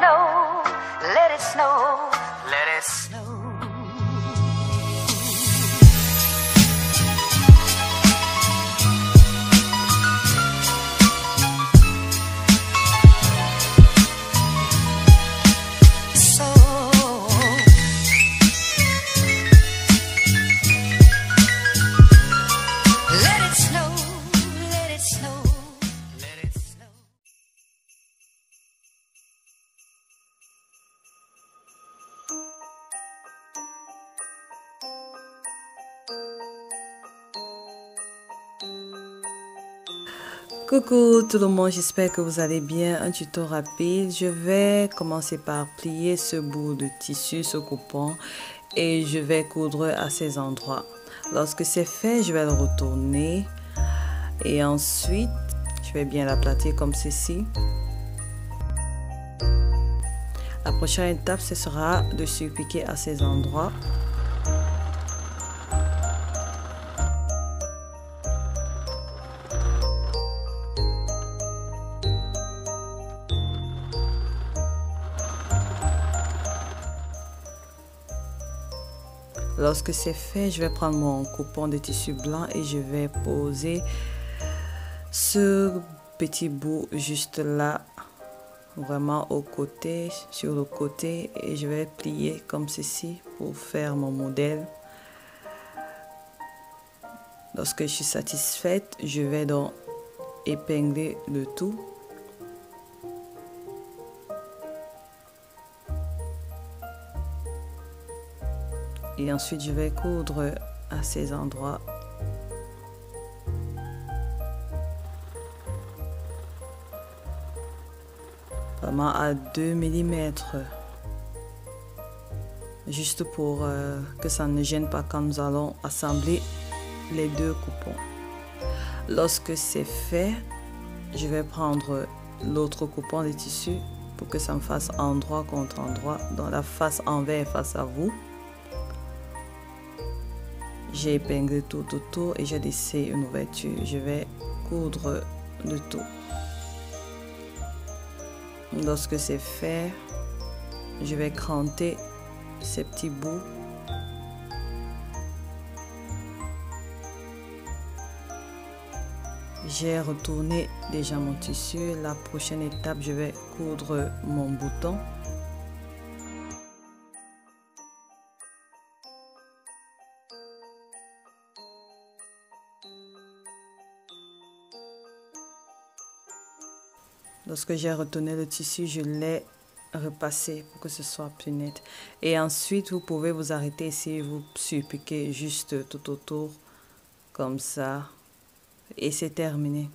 snow, let it snow, Coucou tout le monde, j'espère que vous allez bien. Un tuto rapide. Je vais commencer par plier ce bout de tissu, ce coupon, et je vais coudre à ces endroits. Lorsque c'est fait, je vais le retourner et ensuite, je vais bien l'aplatir comme ceci. La prochaine étape, ce sera de surpiquer à ces endroits. Lorsque c'est fait, je vais prendre mon coupon de tissu blanc et je vais poser ce petit bout juste là, vraiment au côté, sur le côté et je vais plier comme ceci pour faire mon modèle. Lorsque je suis satisfaite, je vais donc épingler le tout. Et ensuite, je vais coudre à ces endroits. Vraiment à 2 mm. Juste pour euh, que ça ne gêne pas quand nous allons assembler les deux coupons. Lorsque c'est fait, je vais prendre l'autre coupon de tissu pour que ça me fasse endroit contre endroit, dans la face envers face à vous. J'ai épinglé tout autour et j'ai laissé une ouverture. Je vais coudre le tout. Lorsque c'est fait, je vais cranter ces petits bouts. J'ai retourné déjà mon tissu. La prochaine étape, je vais coudre mon bouton. Lorsque j'ai retourné le tissu, je l'ai repassé pour que ce soit plus net. Et ensuite, vous pouvez vous arrêter ici, vous surpiquer juste tout autour, comme ça. Et c'est terminé.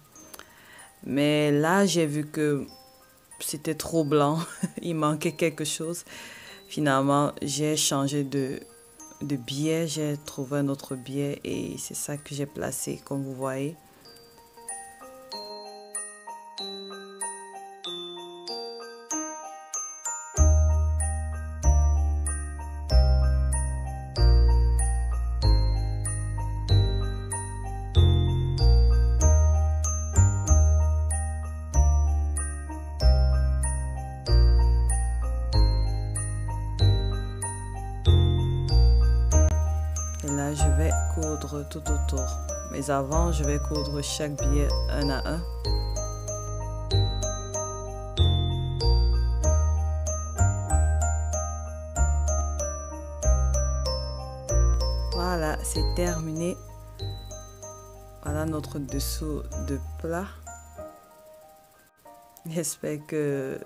Mais là, j'ai vu que c'était trop blanc. Il manquait quelque chose. Finalement, j'ai changé de, de biais. J'ai trouvé un autre biais et c'est ça que j'ai placé, comme vous voyez. Je vais coudre tout autour. Mais avant, je vais coudre chaque billet un à un. Voilà, c'est terminé. Voilà notre dessous de plat. J'espère que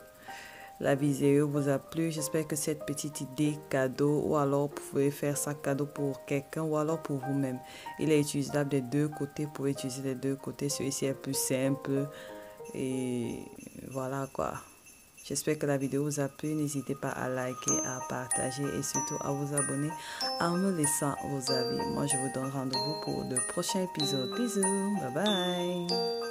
la vidéo vous a plu. J'espère que cette petite idée cadeau ou alors vous pouvez faire ça cadeau pour quelqu'un ou alors pour vous-même. Il est utilisable des deux côtés. Vous pouvez utiliser les deux côtés. Celui-ci est plus simple. Et voilà quoi. J'espère que la vidéo vous a plu. N'hésitez pas à liker, à partager et surtout à vous abonner en me laissant vos avis. Moi, je vous donne rendez-vous pour le prochain épisode. Bisous. Bye bye.